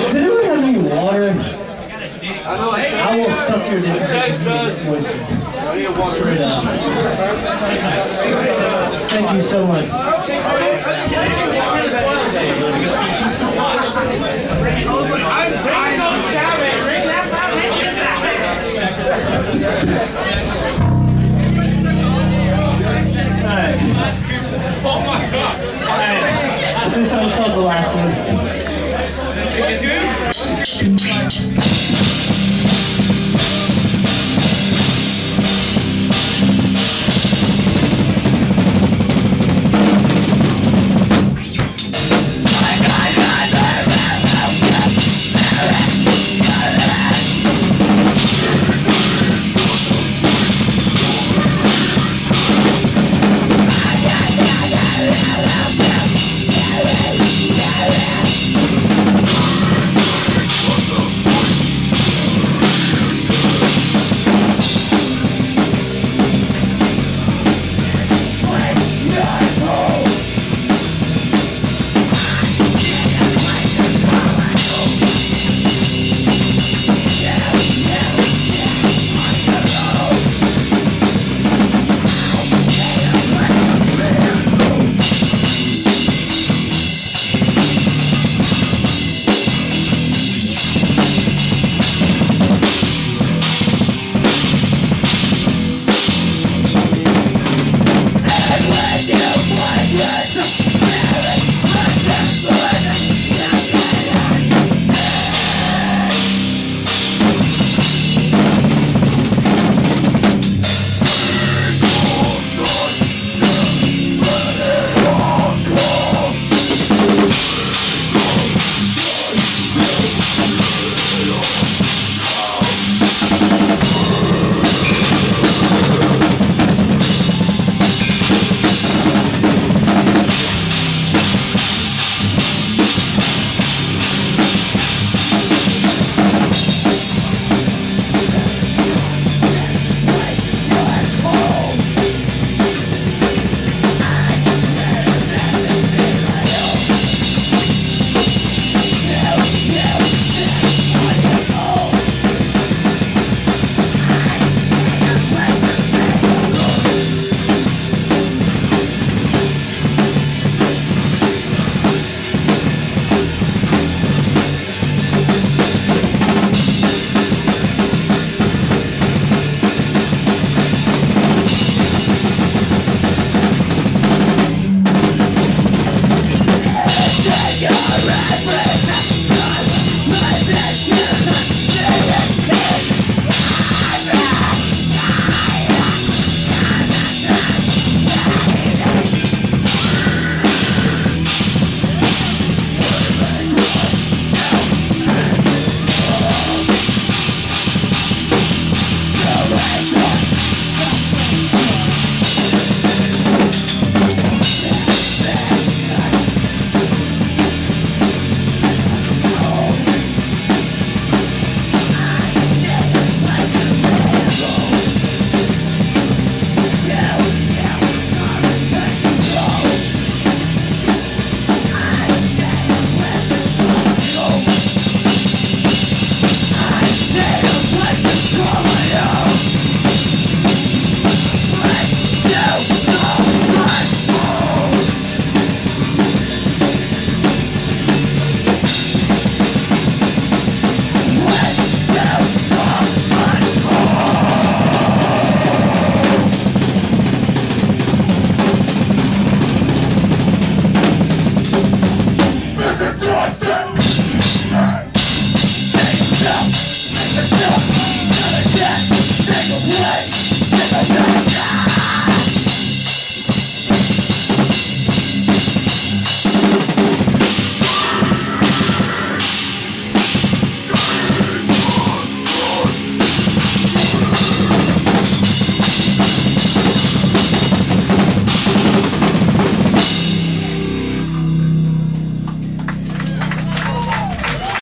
Does anyone have any water? I will suck your dick. Straight up. Thank you so much. What's good?